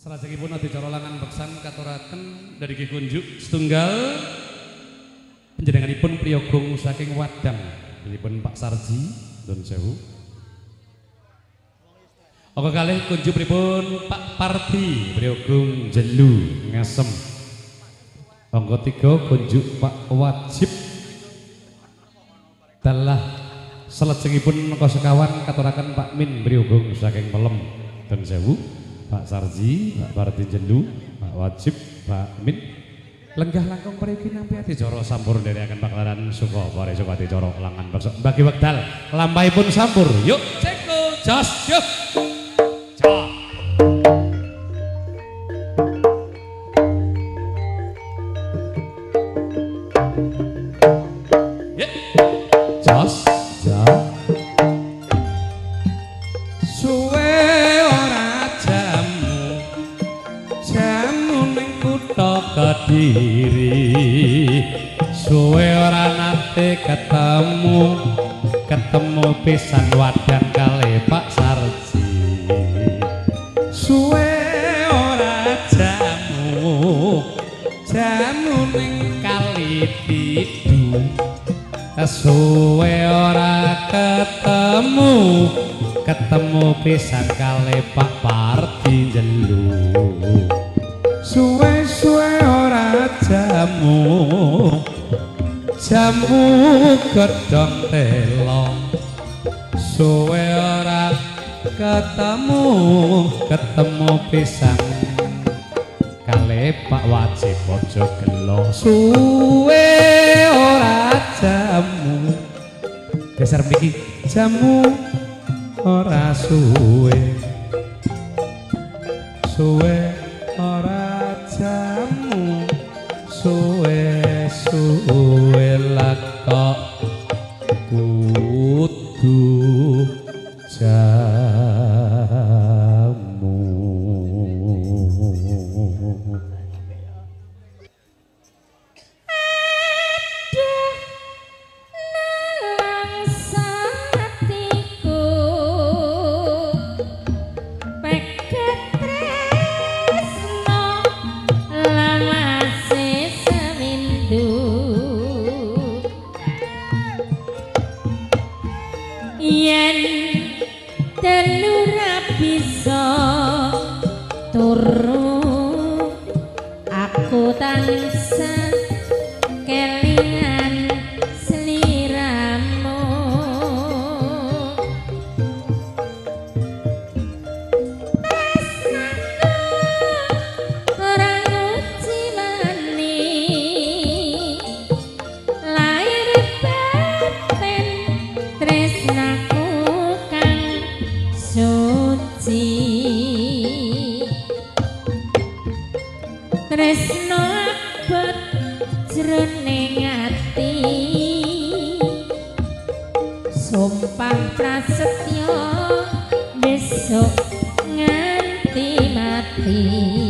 Salajengipun adicara langan beksan katuraken dari Kunjuk setunggal panjenenganipun priyogong saking Wadang. Inipun Pak Sarji Don Sewu. Oke kalih kunjuk pripun Pak Parti priyogong Jelu Ngasem. Angka tiga kunjuk Pak Wajib Dalah salajengipun mengko sekawan katuraken Pak Min priyogong saking Pelem Don Sewu. Pak Sarji, Pak Parti Jelu, Pak Wajib, Pak Min. Lenggah langkung mriki nampi adicara sampur akan bakalan suka pare suka adicara langan bakso. Bagi wekdal lampahipun sampur. Yuk, ceko, jos, yuk. Jos. Jos, jos. Suwe Kediri Suwe ora nate ketemu Ketemu pisan wadan kali Pak Sarji. Suwe ora jamu Jamu ning kali tidu Suwe ora ketemu ketemu pisan kali Pak Parti jelu jamu gedong telo. Suwe ora ketemu ketemu pisan kali Pak Wajib Ojo Gelo. Suwe ora jamu. Geser miki jamu ora suwe. Suwe besok nganti mati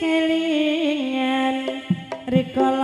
kelingan rikol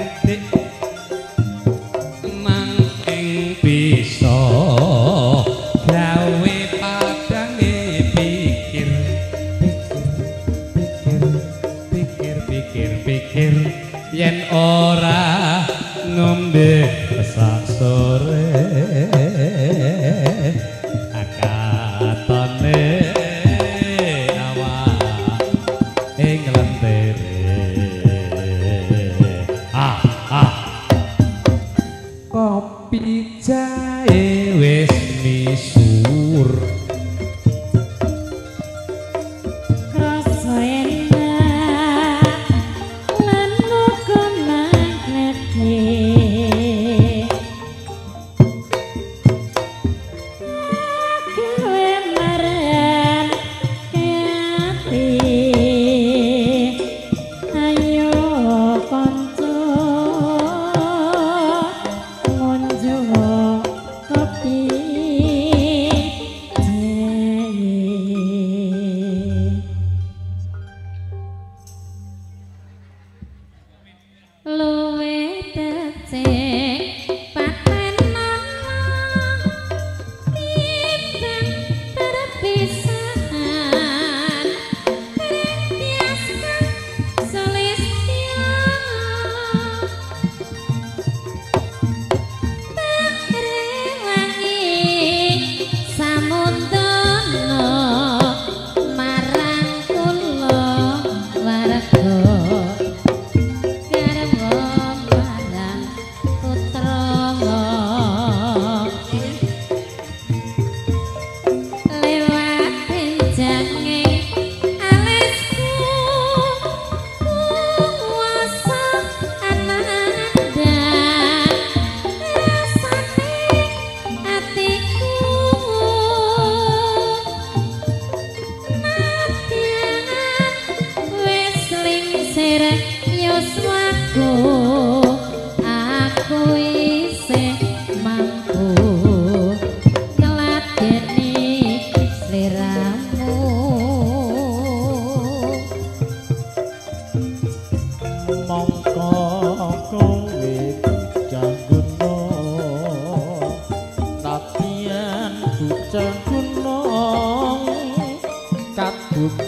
te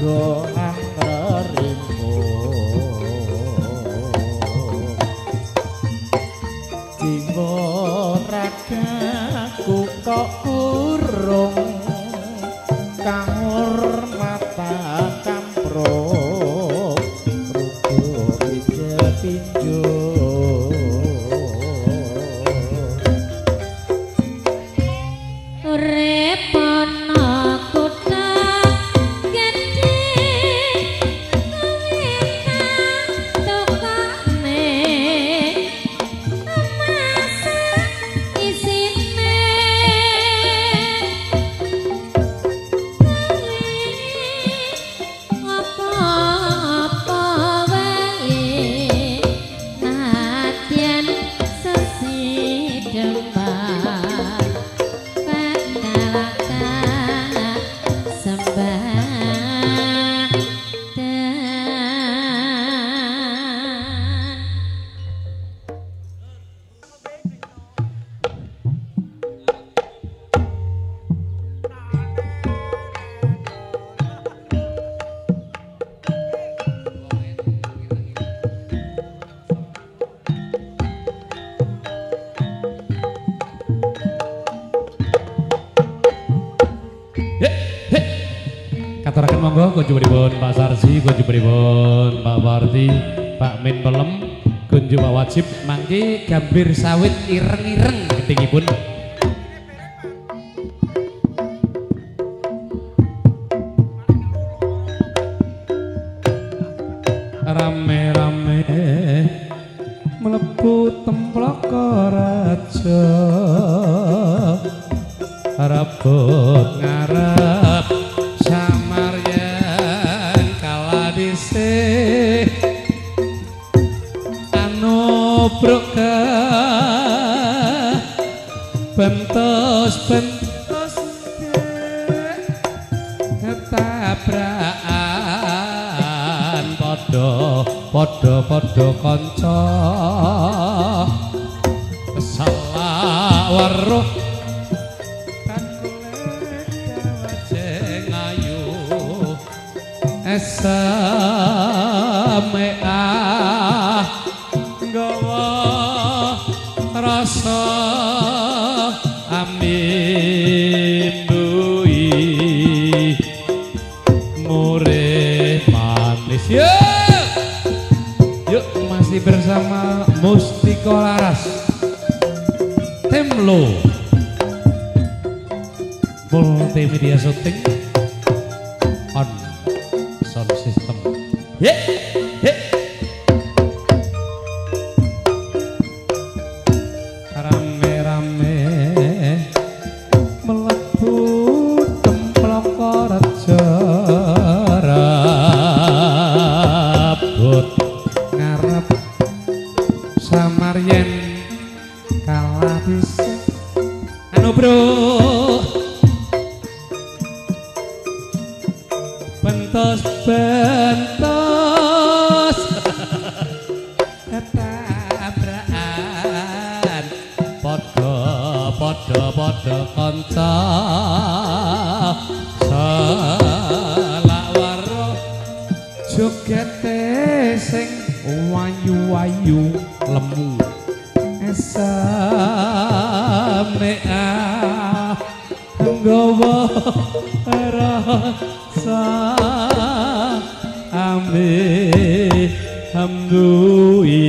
kabuga angrerimu jiwa ragaku kok urung kahormatan kampro rugo ije pinjo monggo kunjuk pripun Pak Sarsi, kunjuk pripun Pak Warti, Pak Min Pelem, kunjuk Pak Wajib mangke gambir sawit ireng-ireng ketingipun. Rame-rame mlebu templok raja rebut ngarep padha kanca. Salah weruh. Esamea gawa bersama Mustiko Laras. Temlo multimedia syuting Aryen Kalabis Anu bro. Wayu-wayu lemu. Esamea nggawa rasa ame hamdui